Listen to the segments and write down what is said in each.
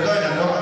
Питання можна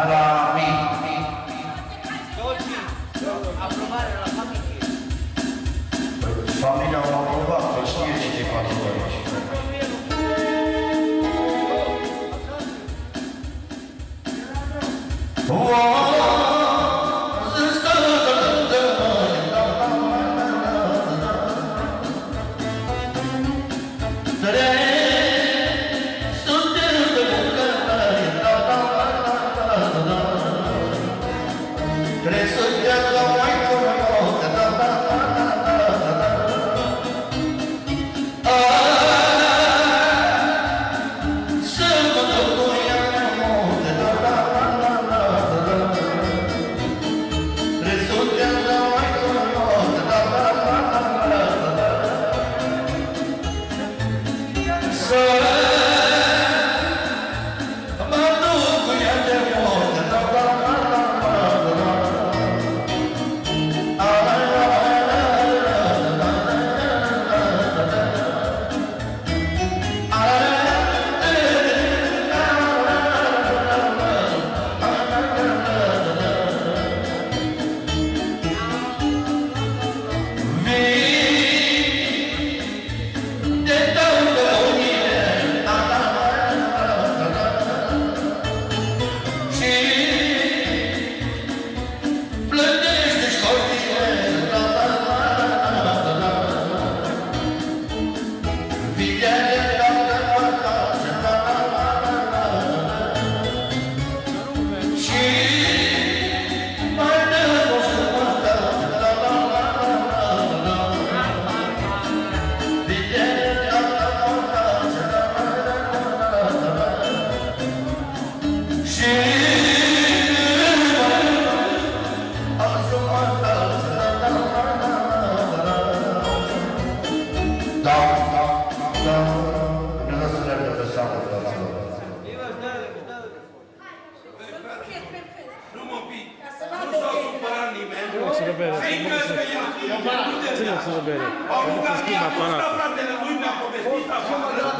Hello. să nu bere. Să nu se schimbă aparatul.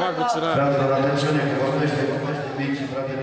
Bagă țărat. Doamnelor, atențiune, că vorbește, vorbește, vici, fratele.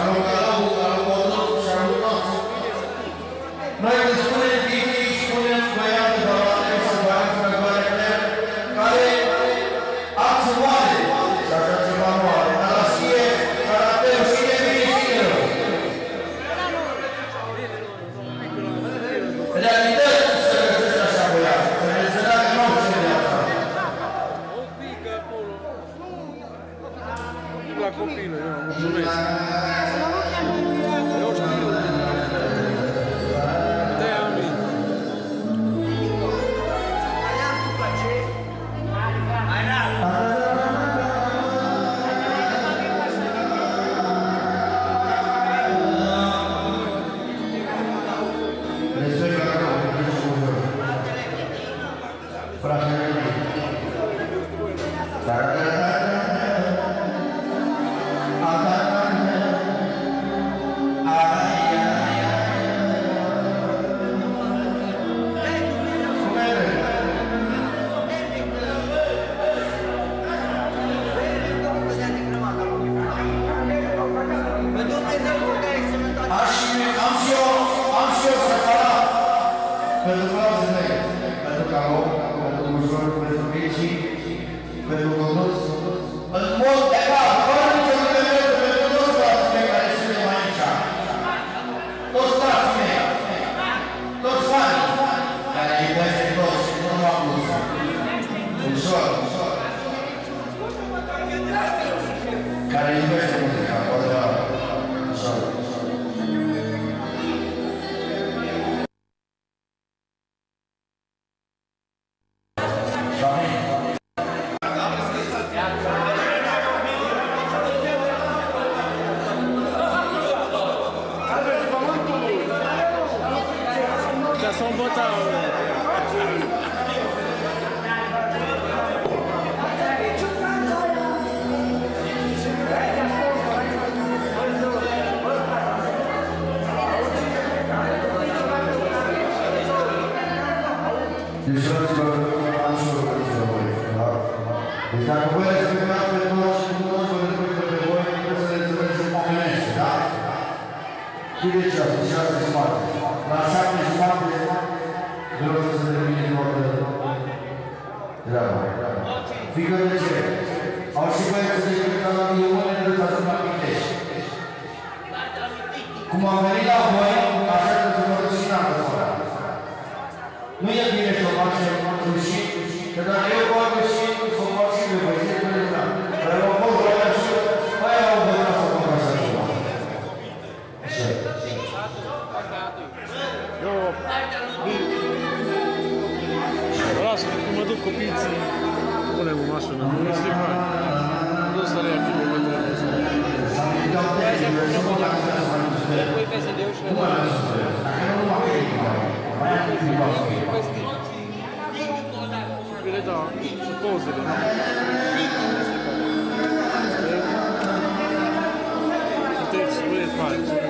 Shalom. Dr. West. どうするのスプレーファイ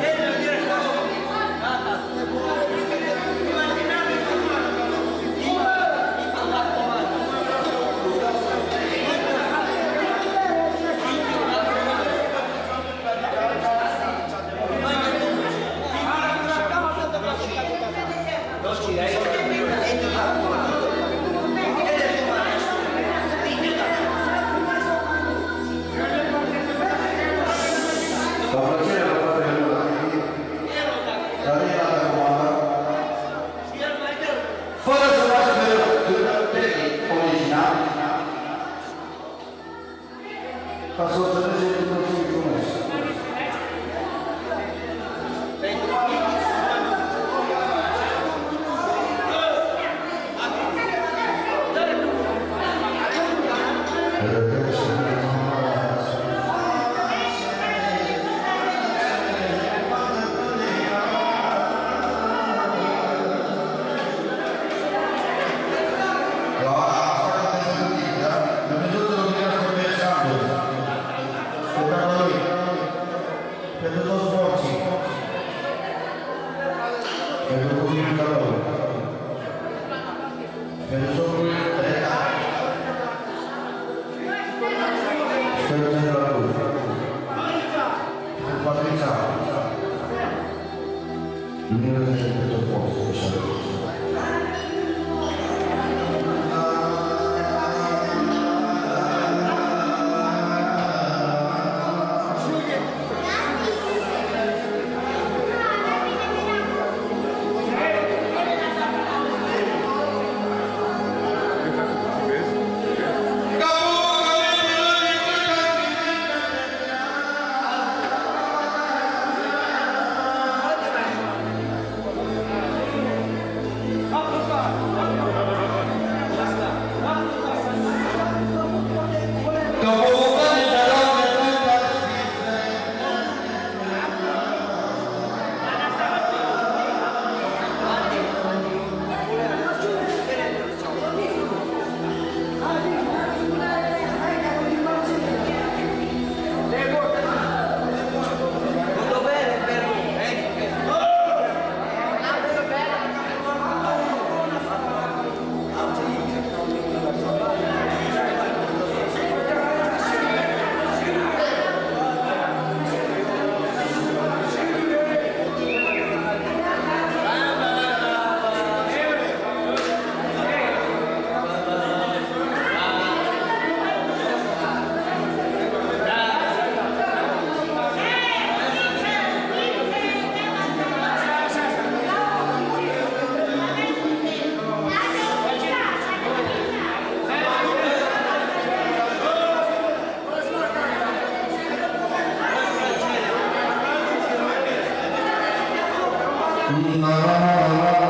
الله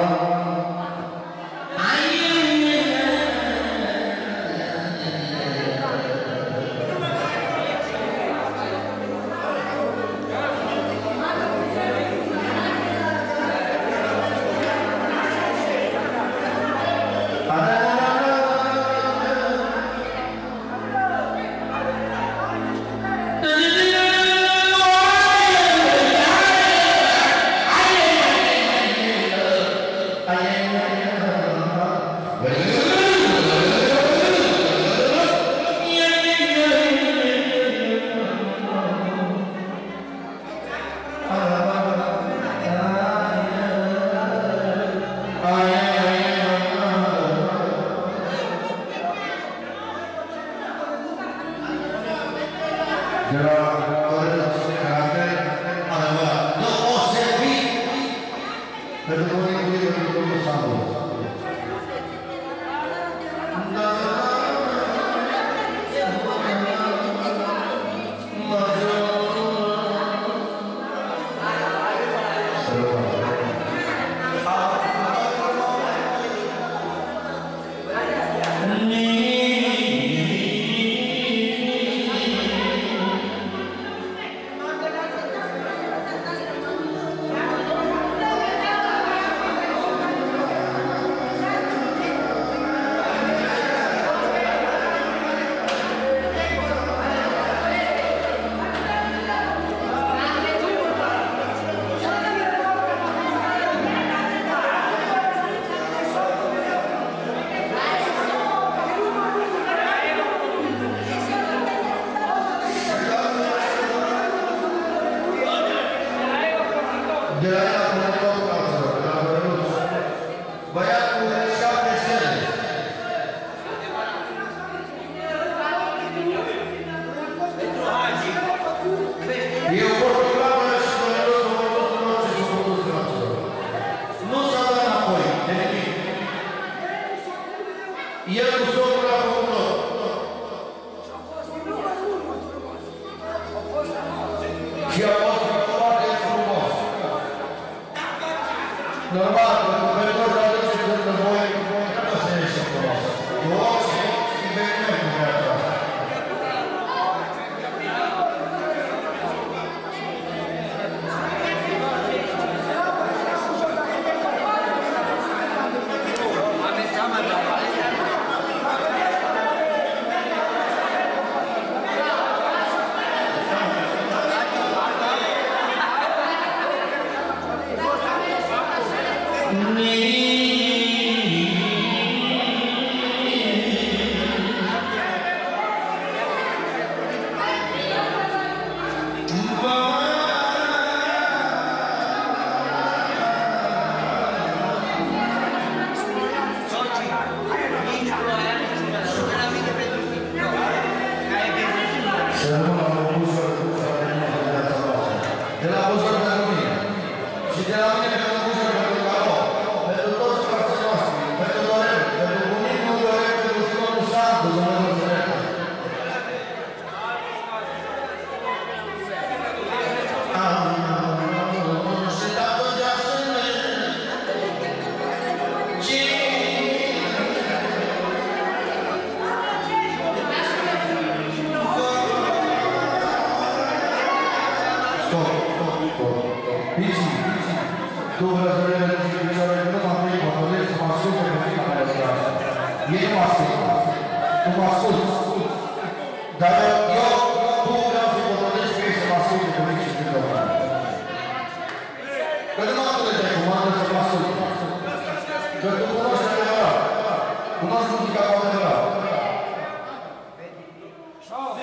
no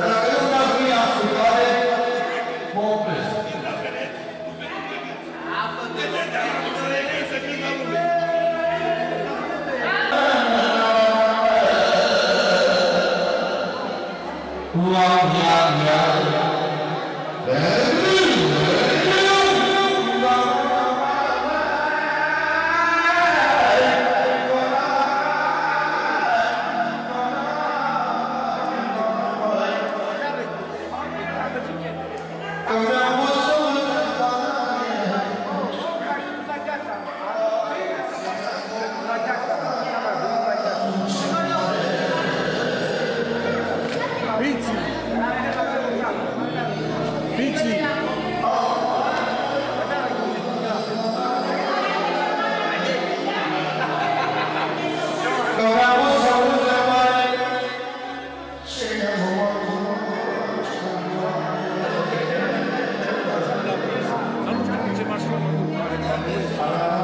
Canada. Amen.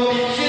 But because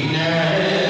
Amen.